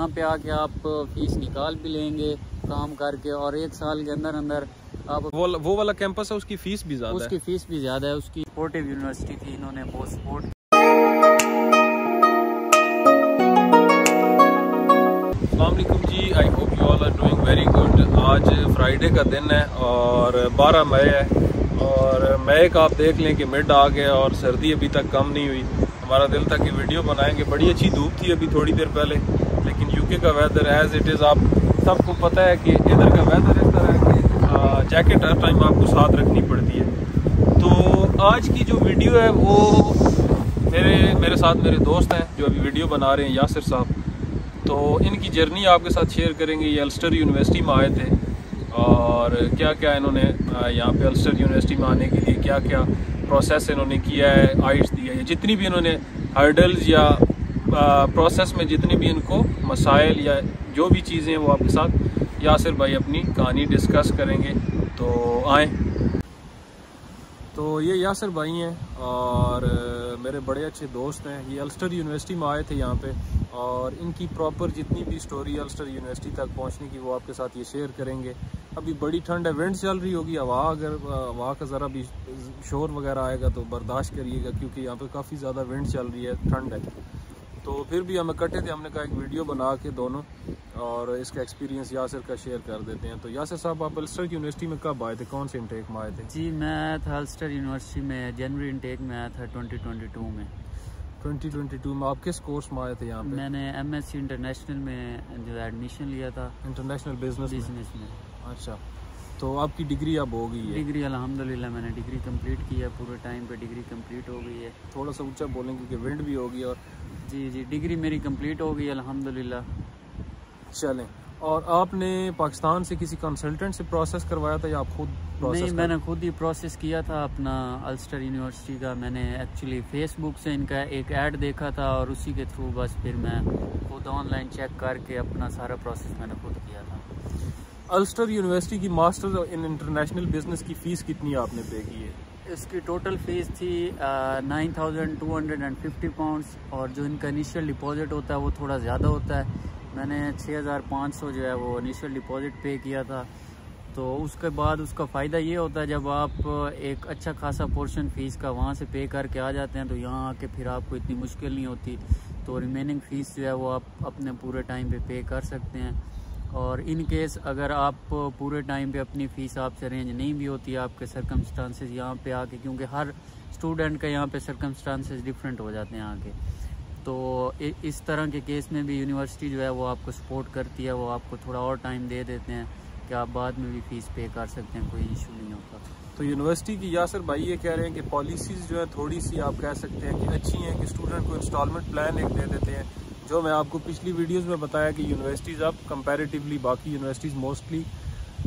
यहाँ पे आके आप फ़ीस निकाल भी लेंगे काम करके और एक साल के अंदर अंदर आप वो वो वाला कैंपस है उसकी फ़ीस भी ज़्यादा उसकी फ़ीस भी ज़्यादा है उसकी सपोर्टिव यूनिवर्सिटी थी इन्होंने बहुत support ji I hope you all are doing very good आज फ्राइडे का दिन है और 12 मई है और मई का आप देख लें कि मिड आ गया और सर्दी अभी तक कम नहीं हुई। हमारा दिल था कि वीडियो बनाएँगे। बड़ी अच्छी धूप थी अभी थोड़ी देर पहले। यूके का वेदर एज इट इज़ आप सबको पता है कि इधर का वेदर इस तरह है कि जैकेट हर टाइम आपको साथ रखनी पड़ती है। तो आज की जो वीडियो है, वो मेरे मेरे साथ मेरे दोस्त हैं जो अभी वीडियो बना रहे हैं, यासिर साहब। तो इनकी जर्नी आपके साथ शेयर करेंगे। ये अल्स्टर यूनिवर्सिटी में आए थे और क्या क्या इन्होंने यहाँ पे अल्स्टर यूनिवर्सिटी में आने के लिए क्या क्या प्रोसेस इन्होंने किया है आइट्स दिया है। जितनी भी इन्होंने हर्डल्स या प्रोसेस में जितने भी इनको मसाइल या जो भी चीज़ें वो आपके साथ यासिर भाई अपनी कहानी डिस्कस करेंगे। तो आए। तो ये यासर भाई हैं और मेरे बड़े अच्छे दोस्त हैं। ये अल्स्टर यूनिवर्सिटी में आए थे यहाँ पे और इनकी प्रॉपर जितनी भी स्टोरी अल्स्टर यूनिवर्सिटी तक पहुँचने की वो आपके साथ ये शेयर करेंगे। अभी बड़ी ठंड है विंड चल रही होगी। हवा अगर हवा का ज़रा भी शोर वगैरह आएगा तो बर्दाश्त करिएगा क्योंकि यहाँ पे काफ़ी ज़्यादा विंड चल रही है। ठंड है। तो फिर भी हम इकट्ठे थे हमने कहा एक वीडियो बना के दोनों और इसका एक्सपीरियंस यासर का शेयर कर देते हैं। तो यासर साहब आप अल्स्टर यूनिवर्सिटी में कब आए थे? कौन से इंटेक में आए थे? जी मैं था अल्स्टर यूनिवर्सिटी में जनवरी इंटेक में आया था 2022 में। 2022 में आप किस कोर्स में आए थे यहाँ पे? मैंने एमएससी इंटरनेशनल में जो एडमिशन लिया था। इंटरनेशनल बिज़नेस बिज़नेस में। अच्छा तो आपकी डिग्री अब हो गई है? डिग्री अल्हम्दुलिल्लाह मैंने डिग्री कंप्लीट की है पूरे टाइम पे डिग्री कंप्लीट हो गई है। थोड़ा सा ऊँचा बोलेंगे क्योंकि विंड भी होगी और जी जी। डिग्री मेरी कंप्लीट हो गई अल्हम्दुलिल्लाह। चलें। और आपने पाकिस्तान से किसी कंसल्टेंट से प्रोसेस करवाया था या आप खुद प्रोसेस नहीं मैंने खुद ही प्रोसेस किया था अपना अल्स्टर यूनिवर्सिटी का। मैंने एक्चुअली फेसबुक से इनका एक ऐड देखा था और उसी के थ्रू बस फिर मैं खुद ऑनलाइन चेक करके अपना सारा प्रोसेस मैंने खुद किया था। अल्स्टर यूनिवर्सिटी की मास्टर इन इंटरनेशनल बिज़नेस की फ़ीस कितनी आपने पे की है? इसकी टोटल फ़ीस थी nine thousand two hundred and fifty pounds और जो इनका इनिशियल डिपॉजिट होता है वो थोड़ा ज़्यादा होता है। मैंने छः हज़ार पाँच सौ जो है वो इनिशियल डिपॉजिट पे किया था। तो उसके बाद उसका फ़ायदा ये होता है, जब आप एक अच्छा खासा पोर्शन फ़ीस का वहाँ से पे करके आ जाते हैं तो यहाँ आके फिर आपको इतनी मुश्किल नहीं होती। तो रिमेनिंग फ़ीस जो है वो आप अपने पूरे टाइम पे पे कर सकते हैं। और इन केस अगर आप पूरे टाइम पे अपनी फ़ीस आपसे अरेंज नहीं भी होती आपके सरकमस्टांसेस यहाँ पे आके, क्योंकि हर स्टूडेंट का यहाँ पे सरकमस्टांसेस डिफरेंट हो जाते हैं आके तो इस तरह के केस में भी यूनिवर्सिटी जो है वो आपको सपोर्ट करती है, वो आपको थोड़ा और टाइम दे देते हैं कि आप बाद में भी फ़ीस पे कर सकते हैं, कोई इशू नहीं होता। तो यूनिवर्सिटी की यासर भाई ये कह रहे हैं कि पॉलिसीज़ जो है, थोड़ी सी आप कह सकते हैं कि अच्छी हैं कि स्टूडेंट को इंस्टॉलमेंट प्लान एक दे देते हैं। जो मैं आपको पिछली वीडियोस में बताया कि यूनिवर्सिटीज़ अब कंपैरेटिवली बाकी यूनिवर्सिटीज़ मोस्टली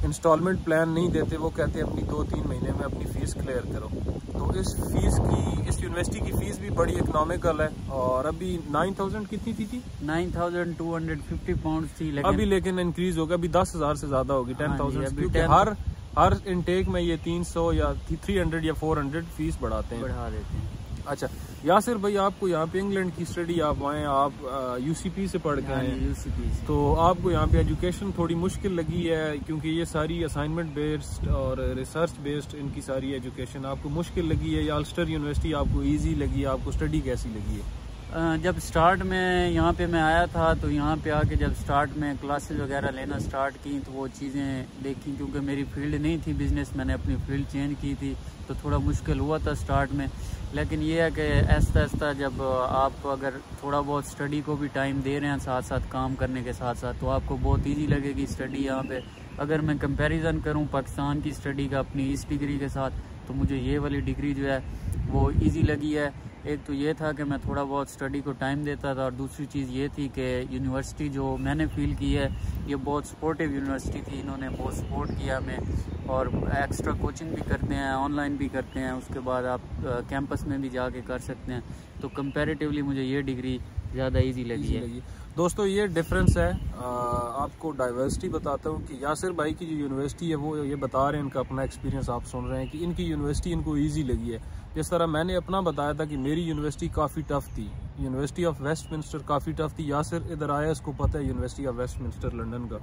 इंस्टॉलमेंट प्लान नहीं देते वो कहते हैं अपनी दो तीन महीने में अपनी फ़ीस क्लियर करो। तो इस फ़ीस की इस यूनिवर्सिटी की फ़ीस भी बड़ी इकोनॉमिकल है और अभी नाइन थाउज़ेंड कितनी थी थी? Nine thousand two hundred fifty pound थी लेकिन अभी लेकिन इंक्रीज होगा अभी दस हज़ार से ज़्यादा होगी टेन थाउज़ेंड क्योंकि हर हर इनटेक में ये तीन सौ या थ्री हंड्रेड या फोर हंड्रेड फ़ीस बढ़ाते हैं। बढ़ा देते हैं। अच्छा यासिर भाई आपको यहाँ पे इंग्लैंड की स्टडी आप आए आप यूसीपी से पढ़ के आए। यूसीपी तो आपको यहाँ पे एजुकेशन थोड़ी मुश्किल लगी है क्योंकि ये सारी असाइनमेंट बेस्ड और रिसर्च बेस्ड इनकी सारी एजुकेशन आपको मुश्किल लगी है। या अल्स्टर यूनिवर्सिटी आपको ईजी लगी है आपको स्टडी कैसी लगी है? जब स्टार्ट में यहाँ पे मैं आया था तो यहाँ पे आके जब स्टार्ट में क्लासेस वगैरह लेना स्टार्ट की तो वो चीज़ें देखी, क्योंकि मेरी फ़ील्ड नहीं थी बिज़नेस मैंने अपनी फ़ील्ड चेंज की थी तो थोड़ा मुश्किल हुआ था स्टार्ट में। लेकिन ये है कि ऐसा ऐसा जब आप अगर थोड़ा बहुत स्टडी को भी टाइम दे रहे हैं साथ साथ काम करने के साथ साथ तो आपको बहुत ईजी लगेगी स्टडी यहाँ पर अगर मैं कंपेरिज़न करूँ, पाकिस्तान की स्टडी का, अपनी इस डिग्री के साथ तो मुझे ये वाली डिग्री जो है वो इजी लगी है। एक तो ये था कि मैं थोड़ा बहुत स्टडी को टाइम देता था और दूसरी चीज़ ये थी कि यूनिवर्सिटी जो मैंने फील की है, ये बहुत सपोर्टिव यूनिवर्सिटी थी। इन्होंने बहुत सपोर्ट किया हमें और एक्स्ट्रा कोचिंग भी करते हैं ऑनलाइन भी करते हैं। उसके बाद आप कैंपस में भी जाके कर सकते हैं। तो कंपेरेटिवली मुझे ये डिग्री ज़्यादा ईजी लगी है। दोस्तों ये डिफरेंस है। आ, आपको डाइवर्सिटी बताता हूँ कि यासिर भाई की जो यूनिवर्सिटी है वो ये बता रहे हैं इनका अपना एक्सपीरियंस आप सुन रहे हैं कि इनकी यूनिवर्सिटी इनको ईजी लगी है। जिस तरह मैंने अपना बताया था कि मेरी यूनिवर्सिटी काफ़ी टफ थी। यूनिवर्सिटी ऑफ़ वेस्ट मिनिस्टर काफ़ी टफ थी यासिर इधर आया इसको पता है university of waste minister London का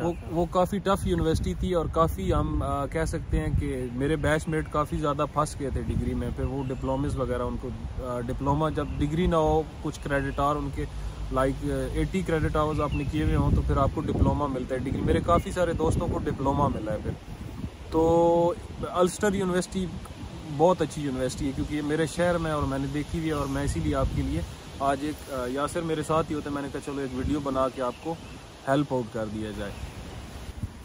वो वो काफ़ी टफ यूनिवर्सिटी थी और काफ़ी हम आ, कह सकते हैं कि मेरे बैचमेट काफ़ी ज़्यादा फंस गए थे डिग्री में फिर वो डिप्लोमेस वगैरह उनको डिप्लोमा जब डिग्री ना हो कुछ क्रेडिट आर उनके लाइक एटी क्रेडिट आवर्स आपने किए हुए हों तो फिर आपको डिप्लोमा मिलता है डिग्री मेरे काफ़ी सारे दोस्तों को डिप्लोमा मिला है फिर। तो अल्स्टर यूनिवर्सिटी बहुत अच्छी यूनिवर्सिटी है, क्योंकि ये मेरे शहर में और मैंने देखी हुई है और मैं इसीलिए आपके लिए आज एक यासर मेरे साथ ही होते मैंने कहा, चलो, एक वीडियो बना के आपको हेल्प आउट कर दिया जाए।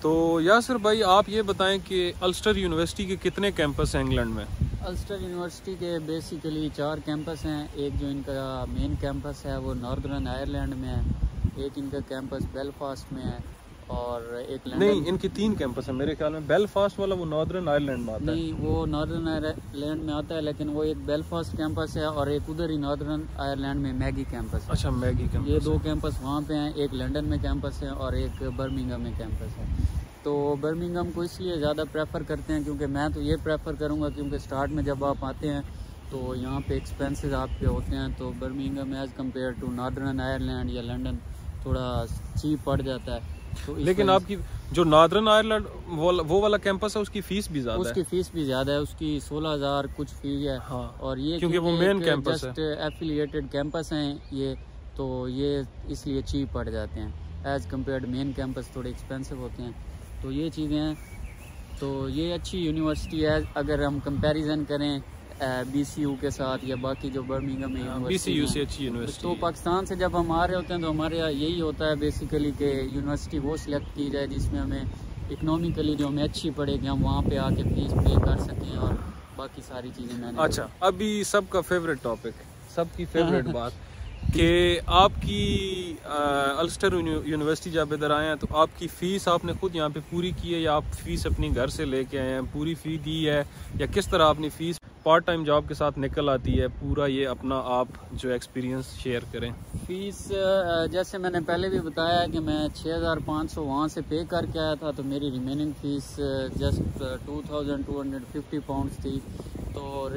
तो यासर भाई, आप ये बताएँ कि अल्स्टर यूनिवर्सिटी के कितने कैंपस हैं इंग्लैंड में? अल्स्टर यूनिवर्सिटी के बेसिकली चार कैंपस हैं। एक जो इनका मेन कैंपस है, वो नॉर्दर्न आयरलैंड में है। एक इनका कैंपस बेलफास्ट में है। और एक नहीं इनकी तीन कैंपस है मेरे ख्याल में बेलफास्ट वाला वो नॉर्दर्न आयरलैंड में आता नहीं है वो नॉर्दर्न आयरलैंड में आता है लेकिन वो एक बेलफास्ट कैंपस है और एक उधर ही नॉर्दर्न आयरलैंड में मैगी कैंपस है। अच्छा मैगी कैंपस ये दो कैंपस वहाँ पे हैं एक लंदन में कैंपस है और एक बर्मिंगम में कैंपस है। तो बर्मिंगम को इसलिए ज़्यादा प्रेफर करते हैं क्योंकि मैं तो ये प्रेफर करूँगा क्योंकि स्टार्ट में जब आप आते हैं तो यहाँ पे एक्सपेंसेस आपके होते हैं तो Birmingham as compare to Northern Ireland या लंदन थोड़ा चीप पड़ जाता है। तो लेकिन आपकी जो नॉर्दर्न आयरलैंड वो, वो वाला कैंपस है उसकी फ़ीस भी ज़्यादा उसकी फ़ीस भी ज़्यादा है उसकी सोलह हज़ार कुछ फ़ी है। हाँ, और ये क्योंकि वो मेन कैंपस है। एफिलिएटेड कैंपस हैं ये तो ये इसलिए चीप पड़ जाते हैं। एज कंपेयर मेन कैंपस थोड़े एक्सपेंसिव होते हैं। तो ये चीज़ें हैं। तो ये अच्छी यूनिवर्सिटी है। अगर हम कंपैरिजन करें बीसीयू के साथ या बाकी जो बर्मिंगम में बीसीयू से अच्छी यूनिवर्सिटी तो पाकिस्तान से जब हम आ रहे होते हैं तो हमारे यहाँ यही होता है बेसिकली कि यूनिवर्सिटी वो सिलेक्ट की जाए जिसमें हमें इकनॉमिकली जो हमें अच्छी पड़े कि हम वहाँ पे आके फ़ीस पे कर सकें और बाकी सारी चीज़ें मैंने अच्छा अभी सबका फेवरेट टॉपिक सबकी फेवरेट बात कि आपकी अल्स्टर यूनिवर्सिटी जब इधर आए हैं तो आपकी फ़ीस आपने खुद यहाँ पे पूरी की है या आप फ़ीस अपनी घर से लेके आए हैं? पूरी फ़ी दी है या किस तरह आपने फ़ीस पार्ट टाइम जॉब के साथ निकल आती है, पूरा ये अपना आप जो एक्सपीरियंस शेयर करें। फ़ीस जैसे मैंने पहले भी बताया कि मैं 6500 वहाँ से पे करके आया था तो मेरी रिमेनिंग फ़ीस जस्ट 2250 पाउंड्स थी। तो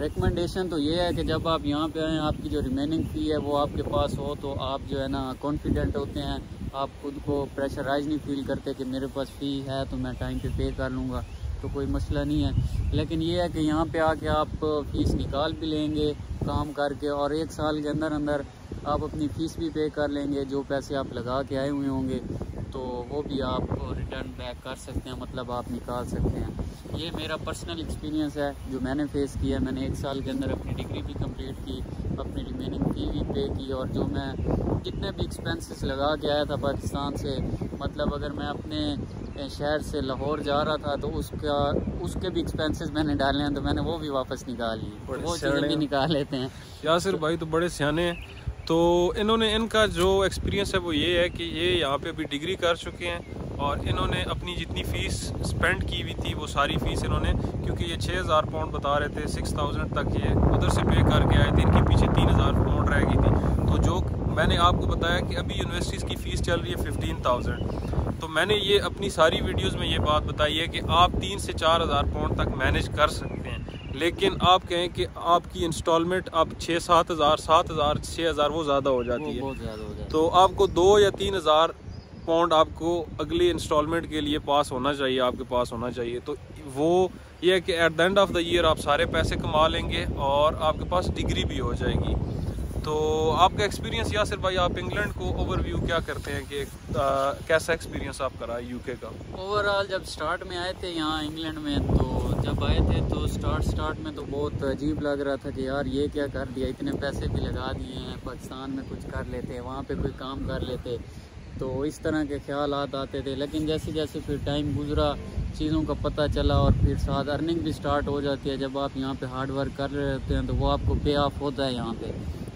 रिकमेंडेशन तो ये है कि जब आप यहाँ पे आएँ, आपकी जो रिमेनिंग फ़ी है वो आपके पास हो तो आप जो है ना कॉन्फिडेंट होते हैं। आप खुद को प्रेशराइज नहीं फील करते कि मेरे पास फ़ी है तो मैं टाइम पे पे कर लूँगा। तो कोई मसला नहीं है। लेकिन ये है कि यहाँ पे आके आप फ़ीस निकाल भी लेंगे, काम करके, और एक साल के अंदर अंदर आप अपनी फ़ीस भी पे कर लेंगे, जो पैसे आप लगा के आए हुए होंगे तो वो भी आप रिटर्न बैक कर सकते हैं मतलब आप निकाल सकते हैं। ये मेरा पर्सनल एक्सपीरियंस है, जो मैंने फेस किया मैंने एक साल के अंदर अपनी डिग्री भी कंप्लीट की, अपनी रिमेनिंग फ़ी भी पे की, और जो मैं जितने भी एक्सपेंसेस लगा के आया था पाकिस्तान से मतलब अगर मैं अपने शहर से लाहौर जा रहा था तो उसका उसके भी एक्सपेंसेस मैंने डाले हैं तो मैंने वो भी वापस निकाल लिए। वो चीज़ें भी निकाल लेते हैं। यासिर भाई तो बड़े सियाने हैं। तो इन्होंने इनका जो एक्सपीरियंस है वो ये है कि ये यहाँ पे अभी डिग्री कर चुके हैं और इन्होंने अपनी जितनी फ़ीस स्पेंड की हुई थी वो सारी फ़ीस इन्होंने क्योंकि ये छः हज़ार पाउंड बता रहे थे सिक्स थाउज़ेंड तक ये उधर से पे करके आए थे इनके पीछे तीन हज़ार पाउंड रह गई थी। तो जो मैंने आपको बताया कि अभी यूनिवर्सिटीज़ की फ़ीस चल रही है फिफ्टीन थाउज़ेंड तो मैंने ये अपनी सारी वीडियोज़ में ये बात बताई है कि आप तीन से चार हज़ार पाउंड तक मैनेज कर सकते हैं। लेकिन आप कहें कि आपकी इंस्टॉलमेंट अब छः सात हज़ार सात हज़ार छः हज़ार वो ज़्यादा हो जाती है। तो आपको दो या तीन हज़ार पाउंड आपको अगली इंस्टॉलमेंट के लिए पास होना चाहिए आपके पास होना चाहिए। तो वो ये है कि at the end of the year आप सारे पैसे कमा लेंगे और आपके पास डिग्री भी हो जाएगी। तो आपका एक्सपीरियंस या सिर्फ़ भाई आप इंग्लैंड को ओवरव्यू क्या करते हैं कि आ, कैसा एक्सपीरियंस आपका रहा यूके का? ओवरऑल जब स्टार्ट में आए थे यहाँ इंग्लैंड में तो जब आए थे तो स्टार्ट स्टार्ट में तो बहुत अजीब लग रहा था कि यार ये क्या कर दिया इतने पैसे भी लगा दिए हैं पाकिस्तान में कुछ कर लेते हैं वहाँ पर कोई काम कर लेते। तो इस तरह के ख्याल आते थे लेकिन जैसे जैसे फिर टाइम गुजरा चीज़ों का पता चला और फिर साथ अर्निंग भी स्टार्ट हो जाती है। जब आप यहाँ पे हार्ड वर्क कर रहे होते हैं तो वो आपको पे ऑफ़ होता है यहाँ पे।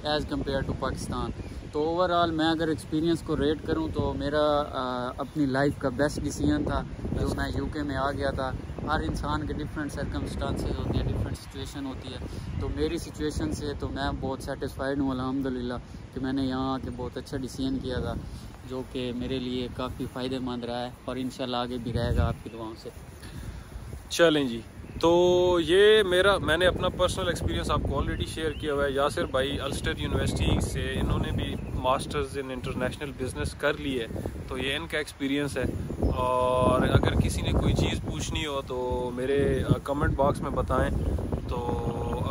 एज़ कंपेयर टू पाकिस्तान तो ओवरऑल मैं अगर एक्सपीरियंस को रेट करूँ तो मेरा आ, अपनी लाइफ का बेस्ट डिसीज़न था जो मैं यूके में आ गया था। हर इंसान के डिफरेंट सर्कमस्टांसेस होती हैं डिफरेंट सिचुएशन होती है। तो मेरी सिचुएशन से तो मैं बहुत सेटिस्फाइड हूँ अलहमदिल्ला कि मैंने यहाँ आके बहुत अच्छा डिसीज़न किया था जो कि मेरे लिए काफ़ी फ़ायदेमंद रहा है और इन आगे भी रहेगा आपकी दुआओं से। चलें जी। तो ये मेरा, मैंने अपना पर्सनल एक्सपीरियंस आपको ऑलरेडी शेयर किया हुआ है। यासिर भाई अल्स्टर यूनिवर्सिटी से इन्होंने भी मास्टर्स इन इंटरनेशनल बिज़नेस कर ली है तो ये इनका एक्सपीरियंस है। और अगर किसी ने कोई चीज़ पूछनी हो तो मेरे कमेंट बॉक्स में बताएँ। तो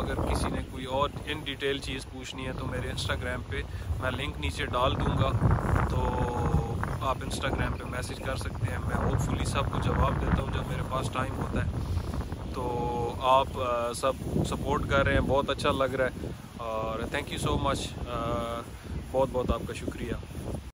अगर किसी ने कोई और इन डिटेल चीज़ पूछनी है तो मेरे इंस्टाग्राम पे मैं लिंक नीचे डाल दूँगा। तो आप इंस्टाग्राम पे मैसेज कर सकते हैं। मैं होपफुली सबको जवाब देता हूँ जब मेरे पास टाइम होता है। तो आप सब सपोर्ट कर रहे हैं, बहुत अच्छा लग रहा है और थैंक यू सो मच बहुत बहुत आपका शुक्रिया।